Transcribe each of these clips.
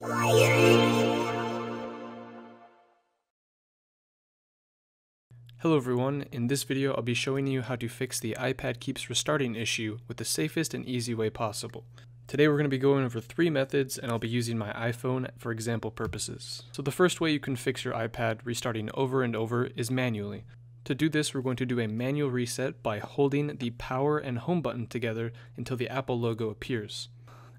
Hello everyone, in this video I'll be showing you how to fix the iPad keeps restarting issue with the safest and easy way possible. Today we're going to be going over three methods and I'll be using my iPhone for example purposes. So the first way you can fix your iPad restarting over and over is manually. To do this we're going to do a manual reset by holding the power and home button together until the Apple logo appears.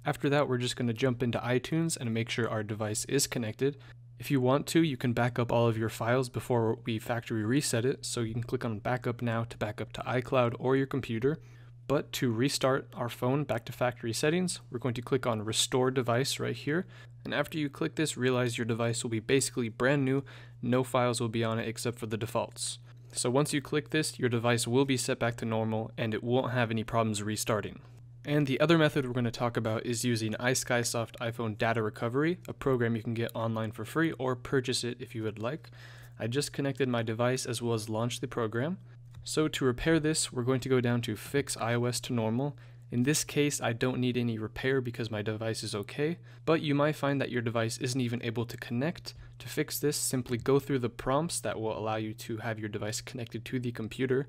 After that we're just going to jump into iTunes and make sure our device is connected if you want to, you can back up all of your files before we factory reset it, so you can click on Backup Now to back up to iCloud or your computer. But to restart our phone back to factory settings, we're going to click on Restore Device right here. And after you click this, realize your device will be basically brand new, no files will be on it except for the defaults. So once you click this, your device will be set back to normal and it won't have any problems restarting. And the other method we're going to talk about is using iSkysoft iPhone Data Recovery, a program you can get online for free or purchase it if you would like. I just connected my device as well as launched the program. So to repair this, we're going to go down to Fix iOS to Normal. In this case, I don't need any repair because my device is okay, but you might find that your device isn't even able to connect. To fix this, simply go through the prompts that will allow you to have your device connected to the computer.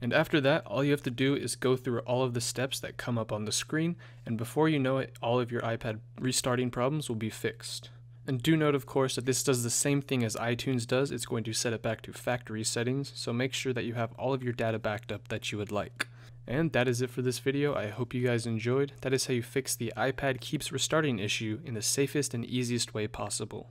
And after that, all you have to do is go through all of the steps that come up on the screen, and before you know it, all of your iPad restarting problems will be fixed. And do note, of course, that this does the same thing as iTunes does. It's going to set it back to factory settings, so make sure that you have all of your data backed up that you would like. And that is it for this video. I hope you guys enjoyed. That is how you fix the iPad keeps restarting issue in the safest and easiest way possible.